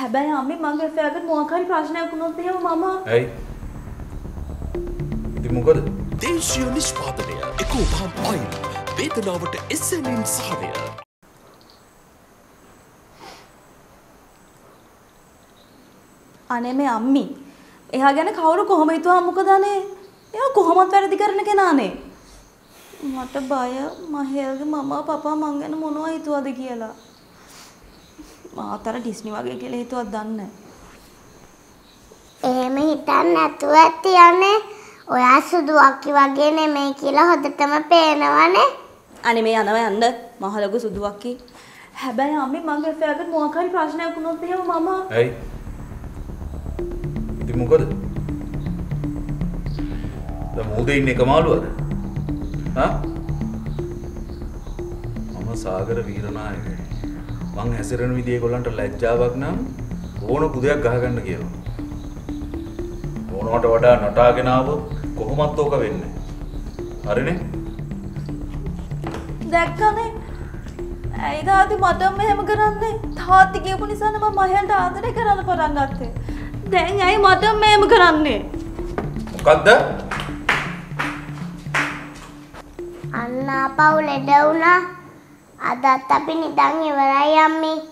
හැබැයි අම්මේ මගේ ෆෑකට මොකක් හරි ප්‍රශ්නයක් වුණොත් එහෙම මම ඇයි? ඉතින් මොකද? දේශීය නිෂ්පාදනය එකෝපාම් ඔයිල් වේදනාවට එසෙනින් සාරය අනේ මේ අම්මි එයා ගැන කවුරු කොහොම හිතුවා මොකද අනේ? එයා කොහොමත් වැරදි කරන කෙනානේ මට බය මහේල්ගේ මමා පපා මං ගැන මොනවා හිතුවද කියලා මාතර ඩිස්නි වගේ කියලා හිතුවත් දන්නේ එහෙම හිතන්න නැතුව ඇති යන්නේ. ඔයා සුදු අක්කි වගේ නෙමෙයි කියලා හොඳටම පේනවනේ. අනේ මේ යනවා යන්න. මහ ලොකු සුදුවක්කි හැබැයි අම්මි මගේ ෆෑකට මොකක් හරි ප්‍රශ්නයක් වුණොත් එහෙම මම ඇයි? ඉතින් මොකද? දැන් මූදේ ඉන්නේ කමාලුවද හා මම සාගර වීරනායක මං හැසිරෙන විදිය ඒගොල්ලන්ට ලැජ්ජාවක් නම් ඕන පුදයක් ගහගන්න කියනවා ඕනවට වඩා නටාගෙන ආවොත් කොහොමත් ඕක වෙන්නේ හරිනේ? දැක්කනේ. ඇයි තාත්ති මට මෙහෙම කරන්නේ? තාත්ති කියපු නිසා මම මහේල්ට ආදරය කරන්න පටන් ගත්තේ. දැන් ඇයි මට මෙහෙම කරන්නේ? මොකද්ද? අන්න ආපහු ලෙඩ වුණා. අදත් අපි නිදන් ඉවරයි අම්මි.